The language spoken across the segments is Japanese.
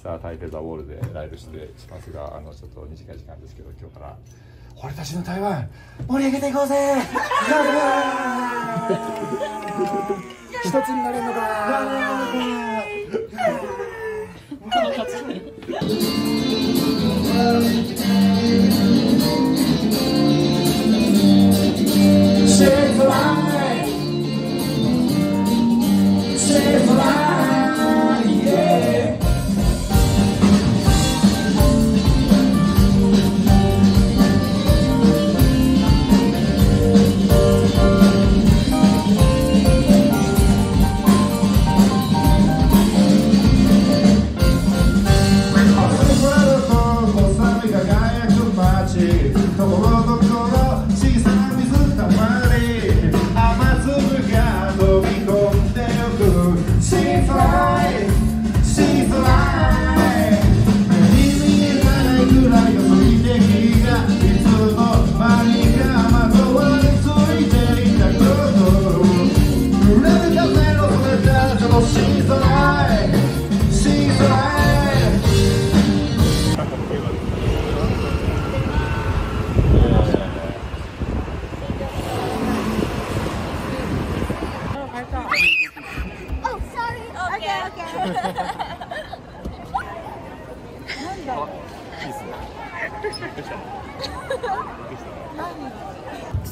スター台ザ・ウォールでライブしてしますがあのちょっと短い時間ですけど今日から俺たちの台湾盛り上げていこうぜ! 一つになれるのかこの活動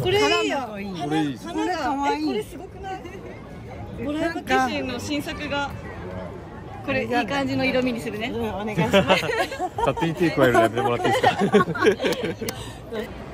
これいいよ。これいい花が。これすごくない？ボラムの新作がこれいい感じの色味にするね、うん、お願いします。勝手に手加えるのやめてもらっていいですか？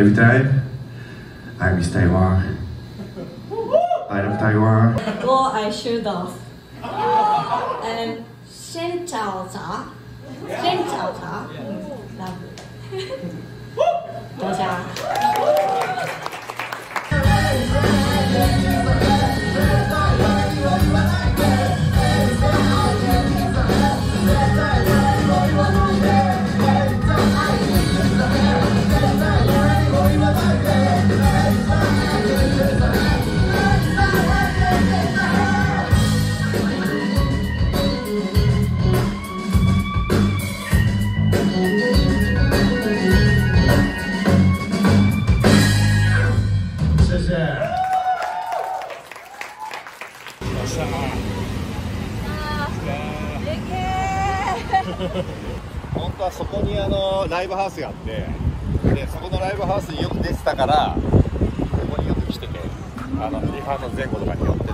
every time. でそこのライブハウスによく出てたからここによく来ててあのリハの前後とかに寄ってて。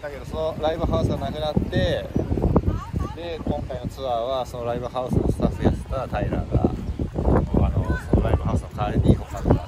だけどそのライブハウスがなくなってで今回のツアーはそのライブハウスのスタッフやってたタイラーがあのそのライブハウスの代わりに他の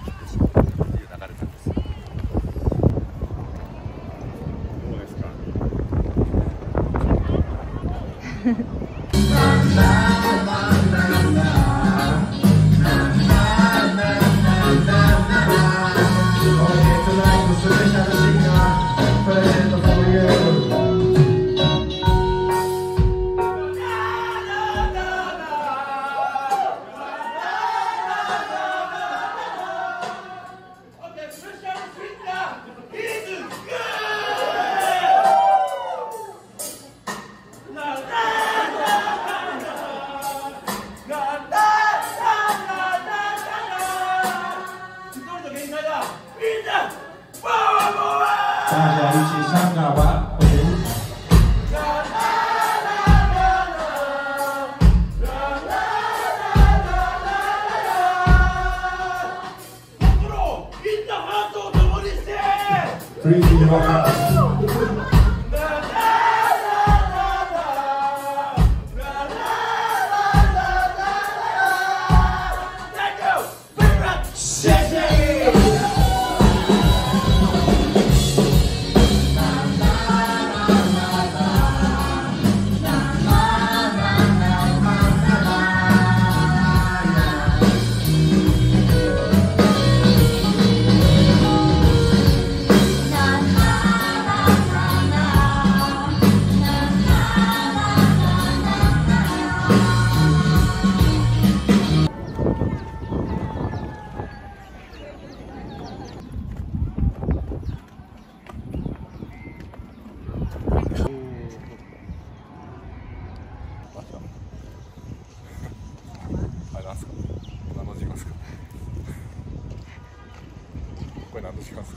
これ何の時間です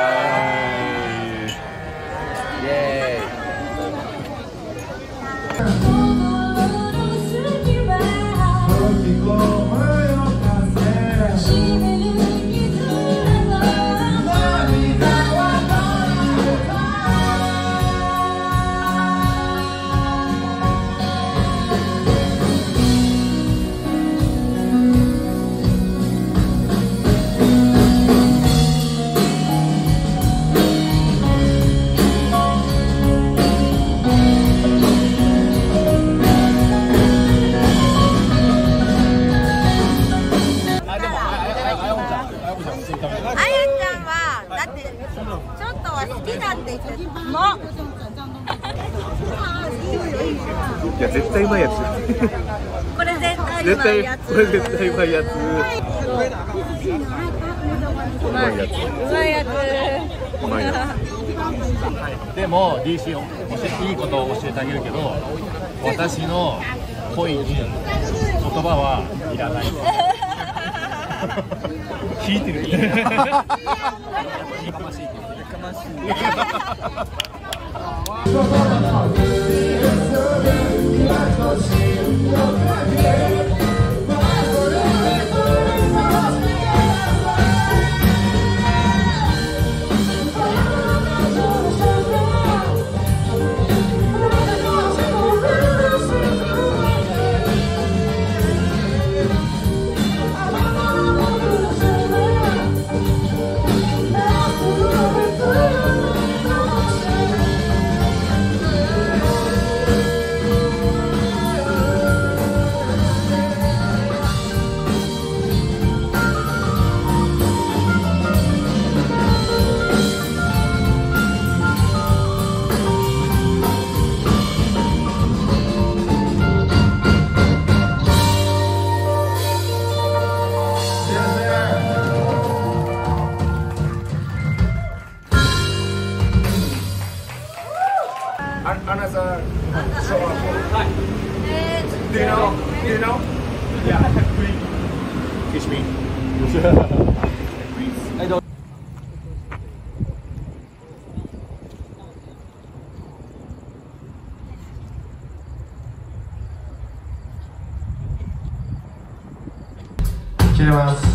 ってちょっとは好きだって言ってもいや絶対うまいやつ。これ絶対うまいやつ。これ絶対うまいやつ。うまいやつ。うまいやつ。うまいやつ。でも DC を教えいいことを教えてあげるけど私の恋に言葉はいらない引いてる。やかましいやかましい「私 an another show up. Do you know? Do you know? Yeah, Greek. Teach me. I don't. Cheers.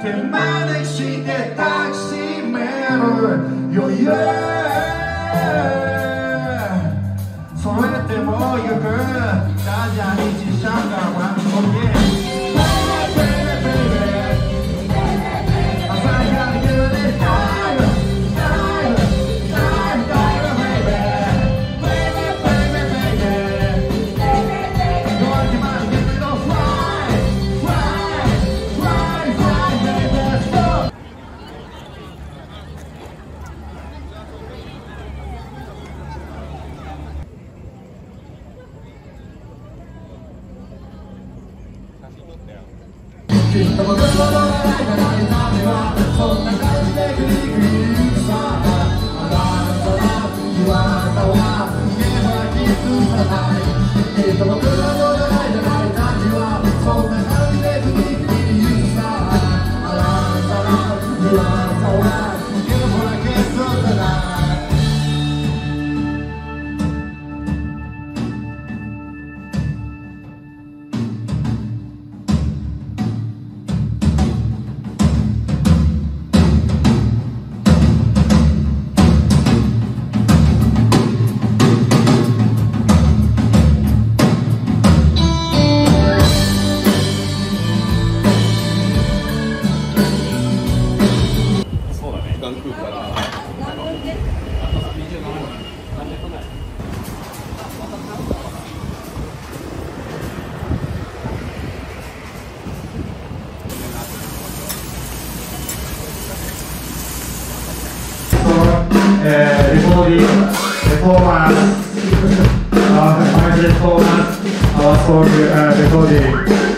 手招きして抱きしめる余裕。そえてもゆく。ダジャに自社がえー、レコーディング、レコーマン、あー、マイレコーマン、あー、そういう、えー、レコーディング。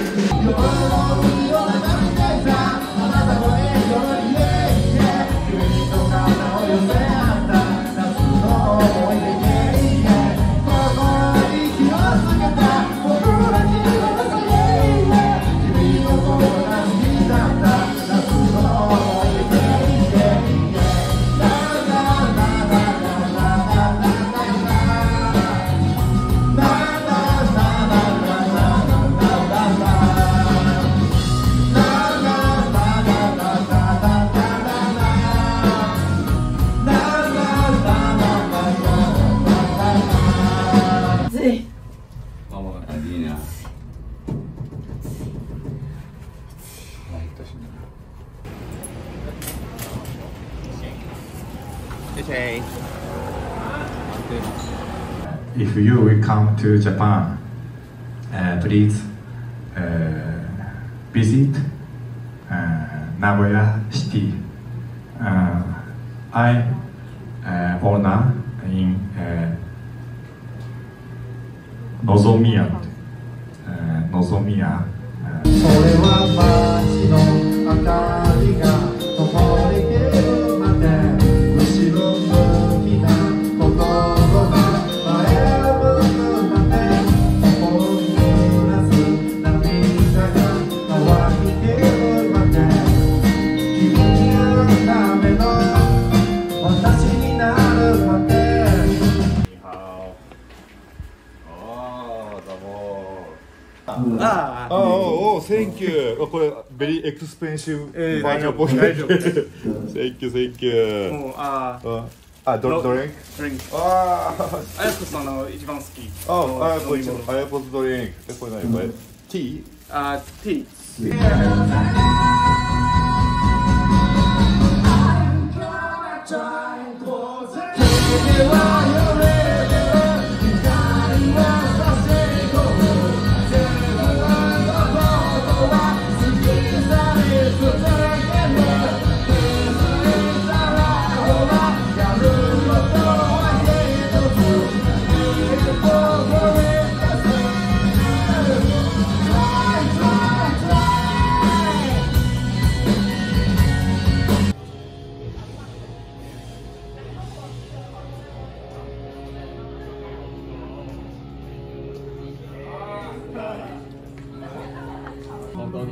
You come to Japan, uh, please uh, visit uh, Nagoya City. Uh, I uh, owner in uh, Nozomiya. Uh, Nozomiya. Uh, それは街の明かりが灯りああおお Thank you あこれベリーエクスペンシブえーバーニャポイント大丈夫。Thank you Thank you もうあー。ああドロドリンク。ドリンク。ああやこさんの一番好き。あああやぽ飲み物あやぽドリンク。えこれ何？これ？T? あティーなん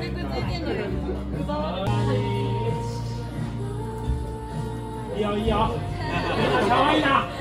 でくっついてんのよ奪われいいよいいよ可愛いな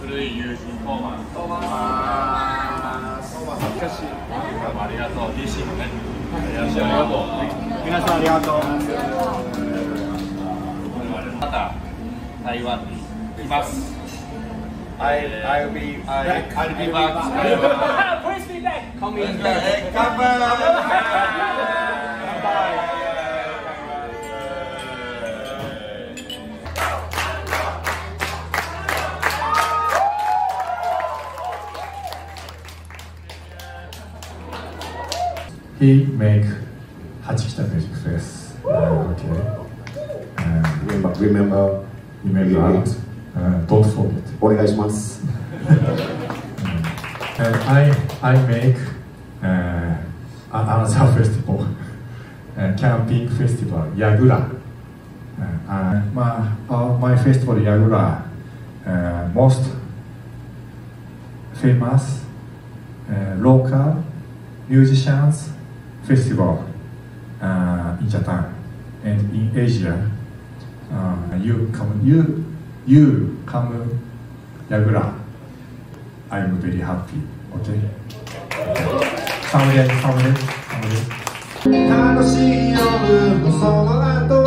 古い友人トーマストーマストーマスしかしありがとう。DC もねありがとう。皆さんありがとう。我また台湾にいます I, I'll be back. I'll be back. Please be back. Come in. Come back. We make Hachikita music first. Uh, okay. Uh, remember, remember, remember that. Uh, don't forget. Onegaishimasu. uh, and I, I make uh, another festival, uh, camping festival, Yagura. Uh, my, uh, my festival, Yagura, uh, most famous uh, local musicians festival uh, in Japan and in Asia. Uh, you come, you, you come Yagura. I'm very happy. Okay. Family, family, family. 楽しい夜もその後